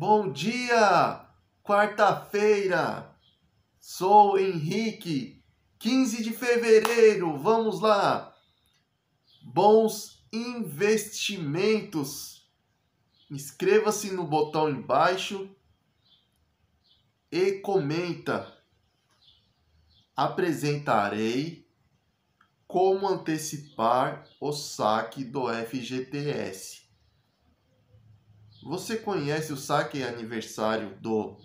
Bom dia! Quarta-feira! Sou Henrique, 15 de fevereiro, vamos lá! Bons investimentos! Inscreva-se no botão embaixo e comenta. Apresentarei como antecipar o saque do FGTS. Você conhece o saque aniversário do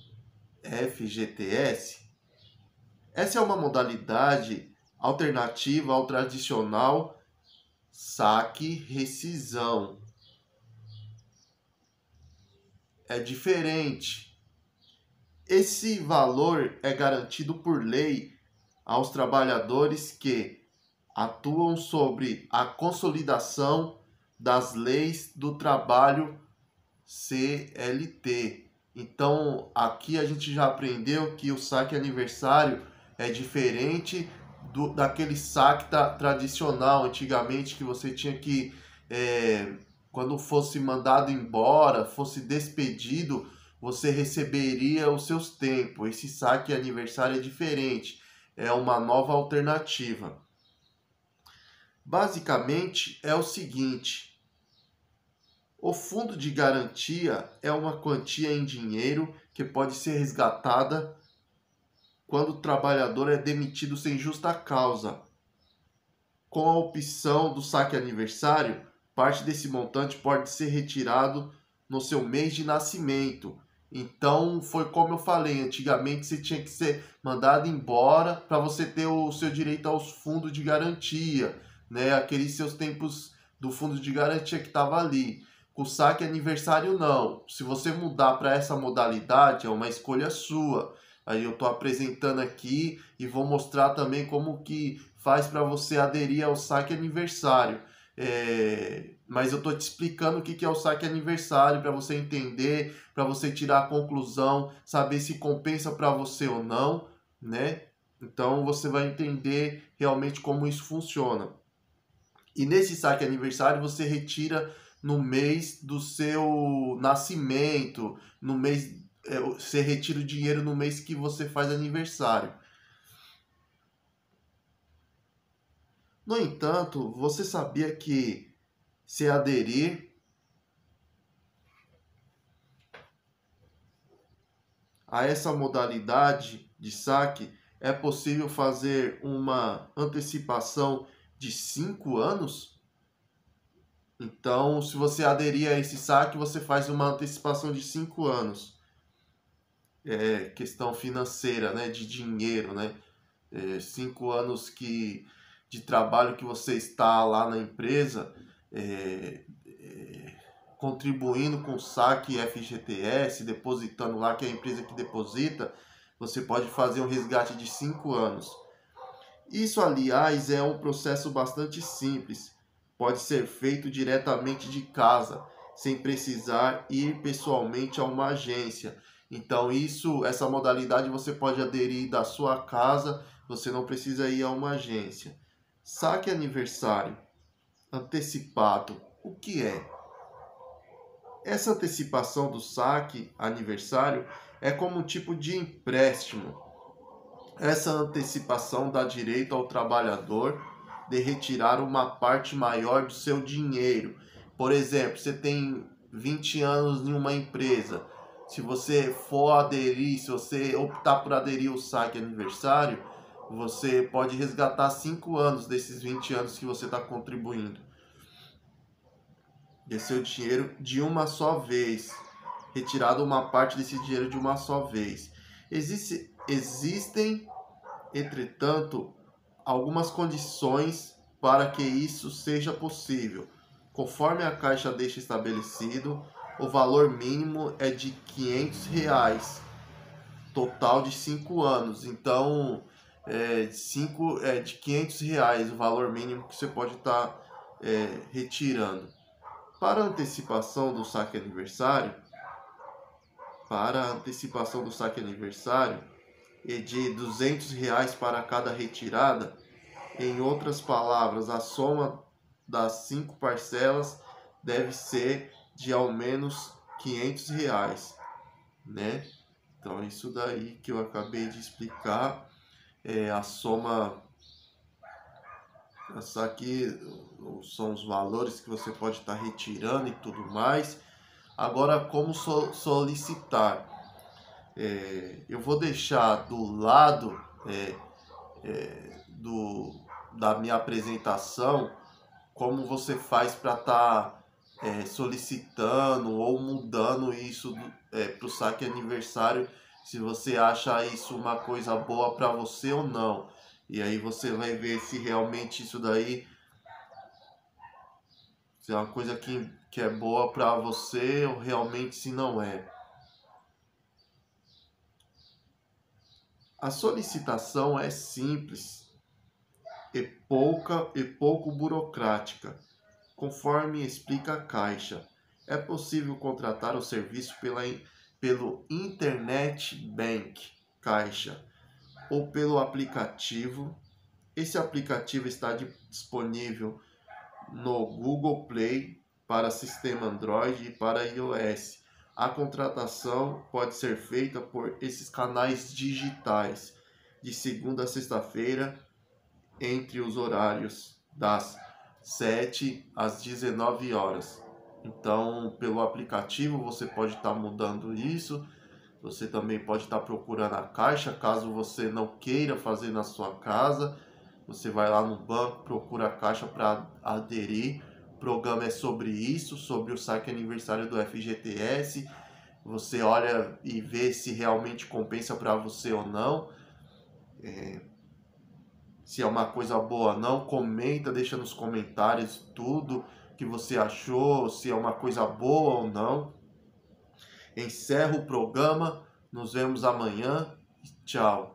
FGTS? Essa é uma modalidade alternativa ao tradicional saque rescisão. É diferente. Esse valor é garantido por lei aos trabalhadores que atuam sobre a consolidação das leis do trabalho CLT. Então, aqui a gente já aprendeu que o saque aniversário é diferente do, daquele saque tra tradicional antigamente que você tinha que, é, quando fosse mandado embora, fosse despedido, você receberia os seus tempos. Esse saque aniversário é diferente, é uma nova alternativa. Basicamente é o seguinte: o fundo de garantia é uma quantia em dinheiro que pode ser resgatada quando o trabalhador é demitido sem justa causa. Com a opção do saque aniversário, parte desse montante pode ser retirado no seu mês de nascimento. Então, foi como eu falei, antigamente você tinha que ser mandado embora para você ter o seu direito aos fundos de garantia né? Aqueles seus tempos do fundo de garantia que estava ali. O saque aniversário, não. Se você mudar para essa modalidade, é uma escolha sua. Aí eu estou apresentando aqui e vou mostrar também como que faz para você aderir ao saque aniversário. É... Mas eu estou te explicando o que, que é o saque aniversário para você entender, para você tirar a conclusão, saber se compensa para você ou não, né? Então você vai entender realmente como isso funciona. E nesse saque aniversário você retira no mês do seu nascimento, no mês é, você retira o dinheiro no mês que você faz aniversário. No entanto, você sabia que se aderir a essa modalidade de saque, é possível fazer uma antecipação de 5 anos. Então, se você aderir a esse saque, você faz uma antecipação de 5 anos. É questão financeira, né, de dinheiro, né? É, cinco anos que de trabalho que você está lá na empresa, é, é, contribuindo com o saque FGTS, depositando lá que é a empresa que deposita, você pode fazer um resgate de 5 anos. Isso, aliás, é um processo bastante simples. Pode ser feito diretamente de casa, sem precisar ir pessoalmente a uma agência. Então, isso, essa modalidade você pode aderir da sua casa, você não precisa ir a uma agência. Saque aniversário antecipado. O que é? Essa antecipação do saque aniversário é como um tipo de empréstimo essa antecipação dá direito ao trabalhador de retirar uma parte maior do seu dinheiro. Por exemplo, você tem 20 anos em uma empresa. Se você for aderir, se você optar por aderir ao saque aniversário, você pode resgatar 5 anos desses 20 anos que você está contribuindo. De seu dinheiro de uma só vez. Retirado uma parte desse dinheiro de uma só vez. Existe, existem, entretanto, algumas condições para que isso seja possível. Conforme a Caixa deixa estabelecido, o valor mínimo é de 500 reais, total de 5 anos. Então, é, cinco, é de 500 reais o valor mínimo que você pode estar tá, é, retirando. Para antecipação do saque aniversário, para antecipação do saque aniversário e de 200 reais para cada retirada. Em outras palavras, a soma das cinco parcelas deve ser de ao menos 500 reais. né? Então, isso daí que eu acabei de explicar é a soma. Essa aqui são os valores que você pode estar retirando e tudo mais. Agora, como solicitar? É, eu vou deixar do lado é, é, do, da minha apresentação como você faz para estar tá, é, solicitando ou mudando isso é, para o saque aniversário, se você acha isso uma coisa boa para você ou não. E aí você vai ver se realmente isso daí se é uma coisa que, que é boa para você ou realmente se não é. A solicitação é simples e pouca e pouco burocrática, conforme explica a Caixa. É possível contratar o serviço pela, pelo Internet Bank Caixa ou pelo aplicativo. Esse aplicativo está disponível no Google Play para sistema Android e para iOS. A contratação pode ser feita por esses canais digitais de segunda a sexta-feira entre os horários das 7 às 19 horas. Então, pelo aplicativo você pode estar tá mudando isso. Você também pode estar tá procurando a caixa, caso você não queira fazer na sua casa. Você vai lá no banco, procura a caixa para aderir. Programa é sobre isso, sobre o saque aniversário do FGTS. Você olha e vê se realmente compensa para você ou não. É, se é uma coisa boa ou não, comenta, deixa nos comentários tudo que você achou, se é uma coisa boa ou não. Encerro o programa, nos vemos amanhã. Tchau.